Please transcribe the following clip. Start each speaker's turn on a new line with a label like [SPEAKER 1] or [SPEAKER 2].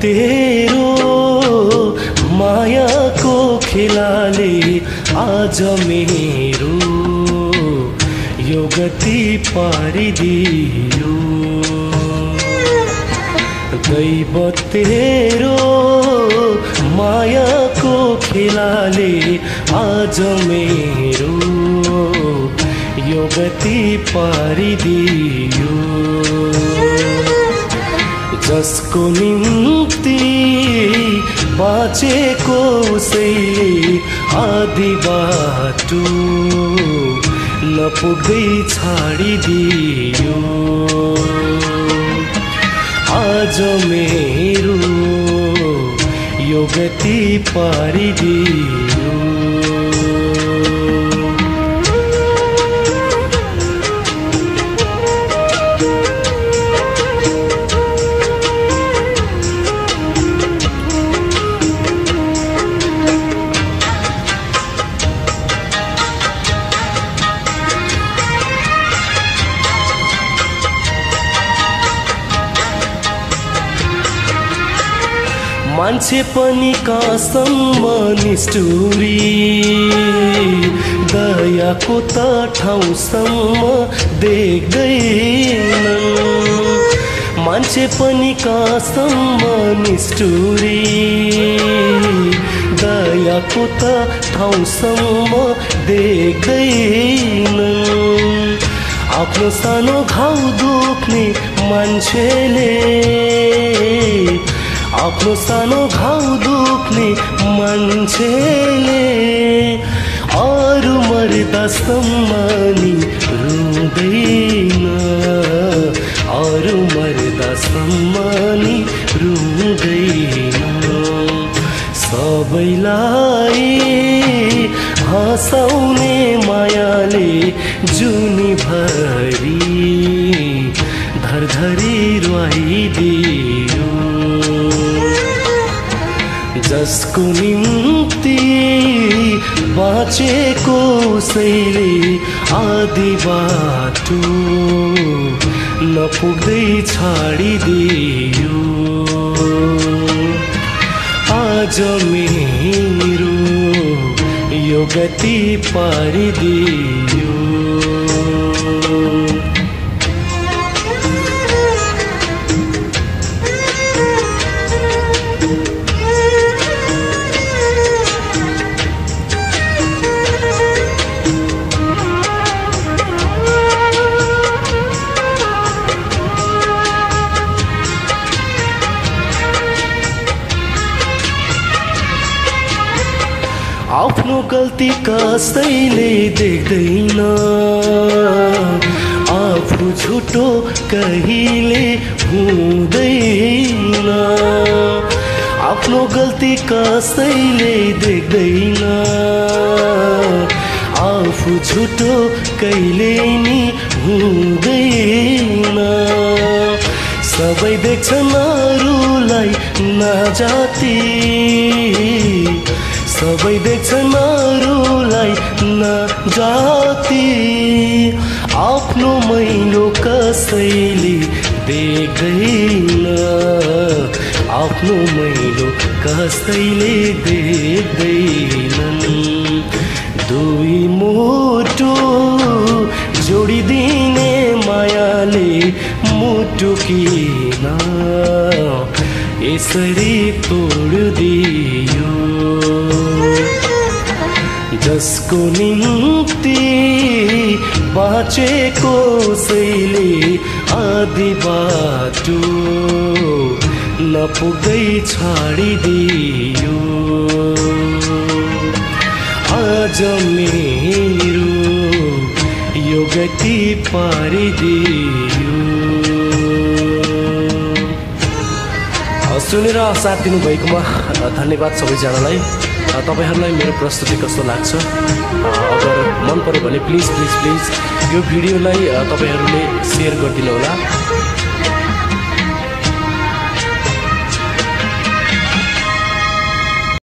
[SPEAKER 1] तेरो मायाको खेलाले आज मेरो यो गति पारिदियो। दैव तेरो मायाको खेलाले आज मेरो यो गति पारिदियो। जसको निम्ति बाँचेको उसैले आदि बाटो नपुग्दै छाडिदियो। आज मेरो यो गति पारिदियो। मान्छे पनि कहाँसम्म निष्ठुरी? दयाको त ठाउँसम्म देख्दैनन्। मान्छे पनि कहाँसम्म निष्ठुरी? दयाको त ठाउँसम्म देख्दैनन्। आफ्नो सानो घाउ दुख्ने मान्छेले आफ्नो सानो घाउ दुख्ने मान्छेले अरू मर्दासम्म नि रुँदैन। अरू मर्दासम्म नि रुँदैन। सबैलाई हँसाउने मायाले जुनीभरि बाँचेको उसैले आदि बाटो नपुग्दै छाडिदियो। आज मेरो यो गति आफ्नो गल्ती कसैले देख्दैन। आफू झुटो कहिले हुँदैन। आफ्नो गल्ती कसैले देख्दैन। आफू झुटो कहिले नि हुँदैन। सबै देख्छन् अरूलाई नजाति। सबै देख्छन् अरूलाई नजाति आफ्नो मैलो कसैले देख्दैन। आफ्नो मैलो कसैले देख्दैनन्। दुई मुटु जोडिदिने मायाले मुटु किन? यसरी तोडिदियो जसको निम्ति बाँचेको शैली आदि बाटो नपुग्दै छाडिदियो। आज मेरो यो गति पारिदियो। सुनेर साथ दिनुभएकोमा धन्यवाद सबैजनालाई। तपाईँहरूलाई मेरो प्रस्तुति कस्तो लाग्छ? अगर मन पऱ्यो भने प्लिज प्लिज प्लिज यो भिडियोलाई तपाईँहरूले सेयर गरिदिनु होला